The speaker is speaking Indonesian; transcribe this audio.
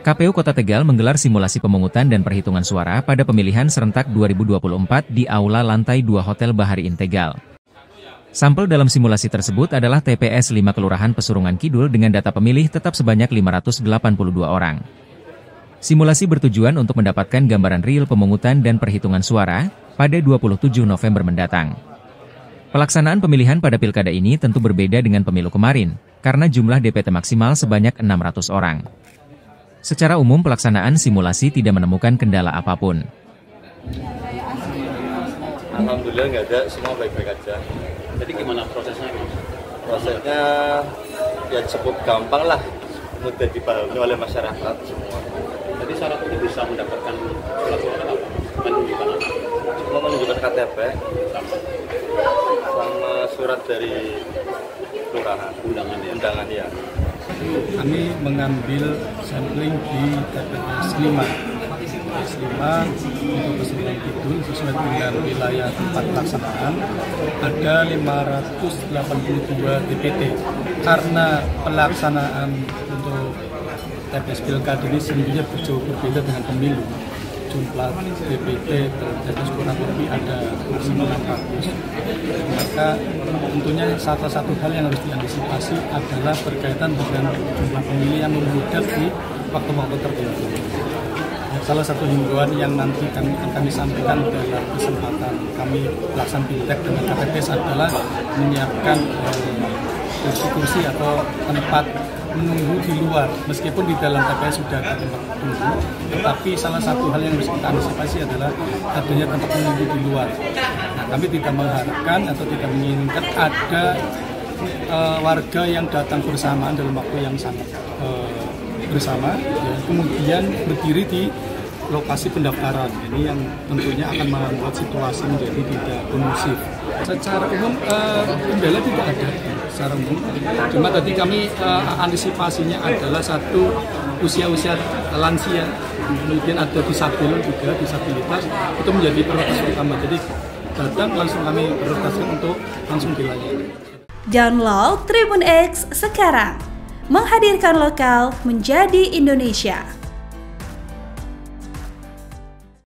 KPU Kota Tegal menggelar simulasi pemungutan dan perhitungan suara pada pemilihan serentak 2024 di Aula Lantai 2 Hotel Bahari Integal. Sampel dalam simulasi tersebut adalah TPS 5 Kelurahan Pesurungan Kidul dengan data pemilih tetap sebanyak 582 orang. Simulasi bertujuan untuk mendapatkan gambaran real pemungutan dan perhitungan suara pada 27 November mendatang. Pelaksanaan pemilihan pada pilkada ini tentu berbeda dengan pemilu kemarin, karena jumlah DPT maksimal sebanyak 600 orang. Secara umum pelaksanaan simulasi tidak menemukan kendala apa pun. Alhamdulillah nggak ada, semua baik-baik aja. Jadi gimana prosesnya? Prosesnya ya cukup gampang lah, mudah dipahami oleh masyarakat semua. Jadi syarat untuk bisa mendapatkan suara apa? Menunjukkan apa? KTP sama surat dari kelurahan. Undangan ya? Undangan ya kami mengambil sampling di TPS 5 TPS 5 untuk Pesurunan Kidul sesuai dengan wilayah tempat pelaksanaan ada 582 DPT karena pelaksanaan untuk TPS Pilkada ini sendirinya jauh berbeda dengan pemilu jumlah DPT terjadi kurang lebih ada maksimal 600 maka tentunya salah satu hal yang harus diantisipasi adalah berkaitan dengan jumlah pemilih yang membludak di waktu-waktu tertentu. Salah satu himbauan yang nanti kami akan kami sampaikan dalam kesempatan kami pelaksanaan piltek dengan KPPS adalah menyiapkan eh, kursi-kursi atau tempat menunggu di luar. Meskipun di dalam TPS sudah ada tempat menunggu tetapi salah satu hal yang harus kita antisipasi adalah adanya tempat menunggu di luar. Nah kami tidak mengharapkan atau tidak menginginkan ada uh, warga yang datang bersamaan dalam waktu yang sangat uh, bersama ya, kemudian berdiri di lokasi pendaftaran. Ini yang tentunya akan membuat situasi menjadi tidak kondusif. Secara umum uh, tidak ada secara umum. Cuma tadi kami uh, antisipasinya adalah satu usia-usia lansia, kemudian ada disabel juga disabilitas itu menjadi prioritas utama. Jadi datang langsung kami prioritaskan untuk langsung dilayani. Download Tribun X sekarang, menghadirkan lokal menjadi Indonesia.